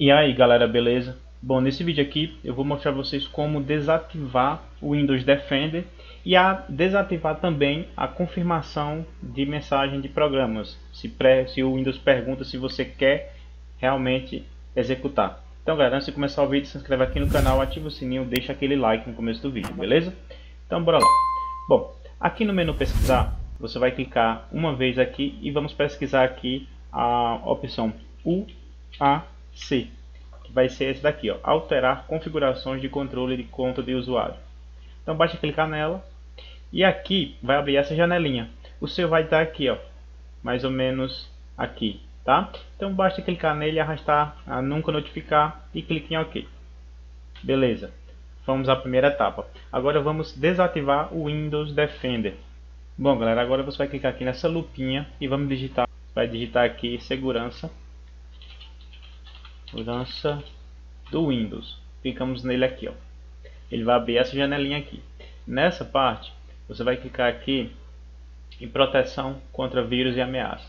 E aí galera, beleza? Bom, nesse vídeo aqui eu vou mostrar vocês como desativar o Windows Defender e a desativar também a confirmação de mensagem de programas, se, pré, se o Windows pergunta se você quer realmente executar. Então galera, antes de começar o vídeo, se inscreve aqui no canal, ativa o sininho, deixa aquele like no começo do vídeo, beleza? Então bora lá. Bom, aqui no menu pesquisar, você vai clicar uma vez aqui e vamos pesquisar aqui a opção UAC C, que vai ser esse daqui, ó, alterar configurações de controle de conta de usuário. Então basta clicar nela e aqui vai abrir essa janelinha. O seu vai estar aqui, ó, mais ou menos aqui, tá? Então basta clicar nele, arrastar a nunca notificar e clique em OK. Beleza. Vamos à primeira etapa. Agora vamos desativar o Windows Defender. Bom, galera, agora você vai clicar aqui nessa lupinha e vamos digitar, vai digitar aqui segurança mudança do Windows. Clicamos nele aqui, ó. Ele vai abrir essa janelinha aqui. Nessa parte, você vai clicar aqui em proteção contra vírus e ameaças.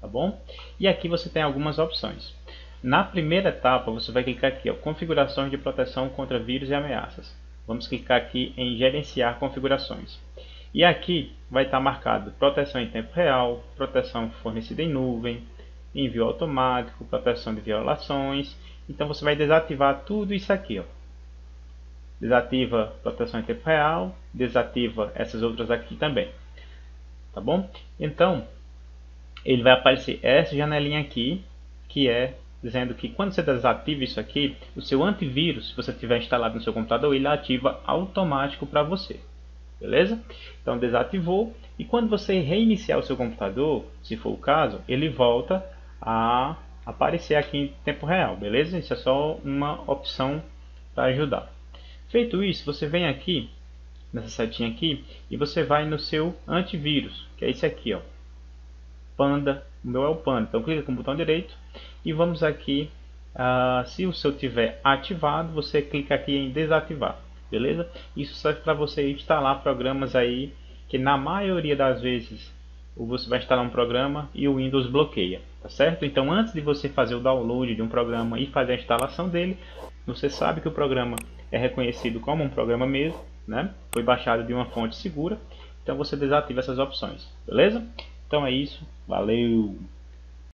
Tá bom? E aqui você tem algumas opções. Na primeira etapa, você vai clicar aqui, ó, configurações de proteção contra vírus e ameaças. Vamos clicar aqui em gerenciar configurações. E aqui vai estar marcado proteção em tempo real, proteção fornecida em nuvem, envio automático, proteção de violações. Então você vai desativar tudo isso aqui. Ó. Desativa proteção em tempo real, desativa essas outras aqui também. Tá bom? Então, ele vai aparecer essa janelinha aqui, que é dizendo que quando você desativa isso aqui, o seu antivírus, se você tiver instalado no seu computador, ele ativa automático para você. Beleza? Então desativou e quando você reiniciar o seu computador, se for o caso, ele volta a aparecer aqui em tempo real, beleza? Isso é só uma opção para ajudar. Feito isso, você vem aqui nessa setinha aqui e você vai no seu antivírus, que é esse aqui, ó. Panda, o meu é o Panda. Então clica com o botão direito e vamos aqui, uh, se o seu tiver ativado, você clica aqui em desativar, beleza? Isso serve para você instalar programas aí que na maioria das vezes você vai instalar um programa e o Windows bloqueia, tá certo? Então antes de você fazer o download de um programa e fazer a instalação dele, você sabe que o programa é reconhecido como um programa mesmo, né? Foi baixado de uma fonte segura, então você desativa essas opções, beleza? Então é isso, valeu!